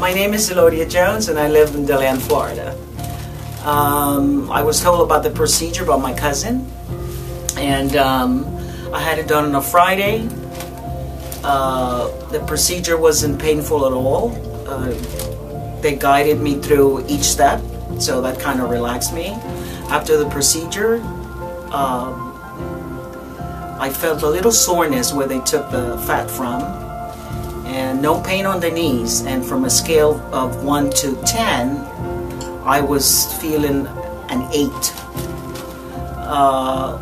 My name is Elodia Jones and I live in DeLand, Florida. Um, I was told about the procedure by my cousin and um, I had it done on a Friday. Uh, the procedure wasn't painful at all. Uh, they guided me through each step, so that kind of relaxed me. After the procedure, um, I felt a little soreness where they took the fat from and no pain on the knees. And from a scale of 1 to 10 I was feeling an 8 uh,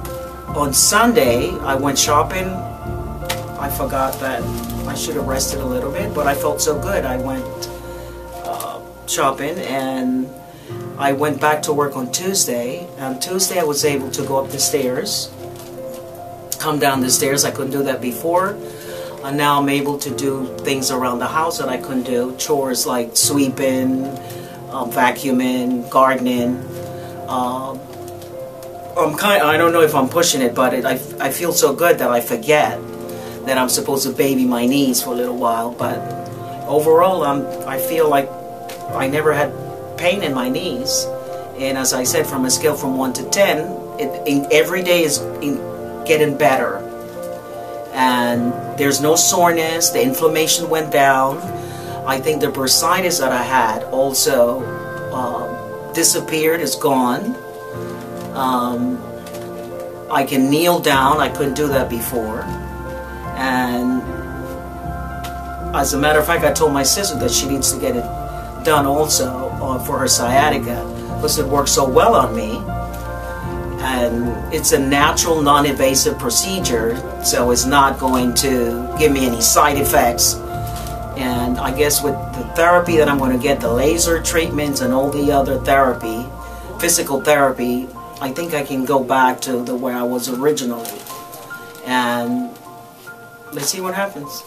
on Sunday I went shopping. I forgot that I should have rested a little bit but I felt so good. I went uh, shopping and I went back to work on Tuesday. On Tuesday I was able to go up the stairs come down the stairs. I couldn't do that before. And now I'm able to do things around the house that I couldn't do. Chores like sweeping, um, vacuuming, gardening. Um, I'm kind. I don't know if I'm pushing it, but it, I, I feel so good that I forget that I'm supposed to baby my knees for a little while. But overall, I'm. I feel like I never had pain in my knees. And as I said, from a scale from one to ten, it, in, every day is in, getting better. And there's no soreness, the inflammation went down. I think the bursitis that I had also um, disappeared, is gone. Um, I can kneel down, I couldn't do that before. And as a matter of fact, I told my sister that she needs to get it done also uh, for her sciatica because it worked so well on me and it's a natural non-invasive procedure so it's not going to give me any side effects. And I guess with the therapy that I'm going to get the laser treatments and all the other therapy physical therapy I think I can go back to the way I was originally. And let's see what happens